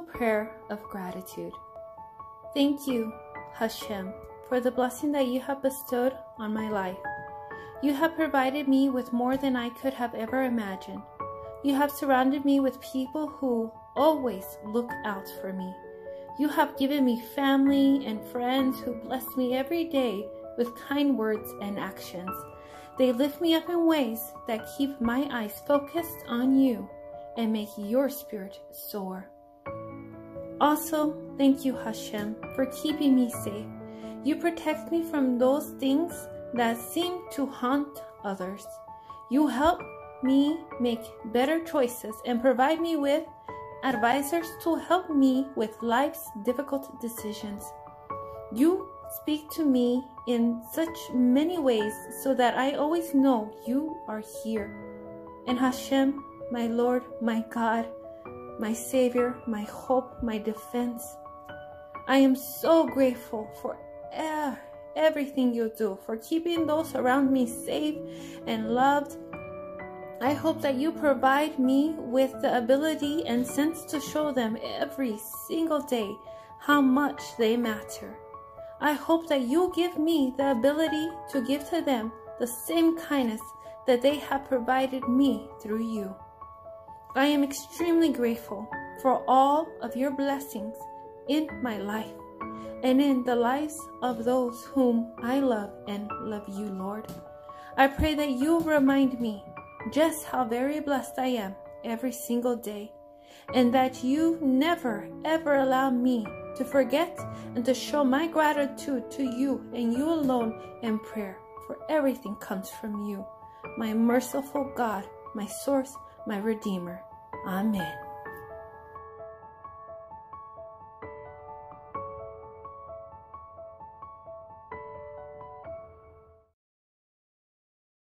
prayer of gratitude. Thank you, Hashem, for the blessing that you have bestowed on my life. You have provided me with more than I could have ever imagined. You have surrounded me with people who always look out for me. You have given me family and friends who bless me every day with kind words and actions. They lift me up in ways that keep my eyes focused on you and make your spirit soar. Also, thank you, Hashem, for keeping me safe. You protect me from those things that seem to haunt others. You help me make better choices and provide me with advisors to help me with life's difficult decisions. You speak to me in such many ways so that I always know you are here. And Hashem, my Lord, my God, my Savior, my hope, my defense, I am so grateful for everything you do, for keeping those around me safe and loved. I hope that you provide me with the ability and sense to show them every single day how much they matter. I hope that you give me the ability to give to them the same kindness that they have provided me through you. I am extremely grateful for all of your blessings in my life and in the lives of those whom I love and love you, Lord. I pray that you remind me just how very blessed I am every single day and that you never ever allow me to forget and to show my gratitude to you and you alone in prayer, for everything comes from you, my merciful God, my source, my Redeemer. Amen.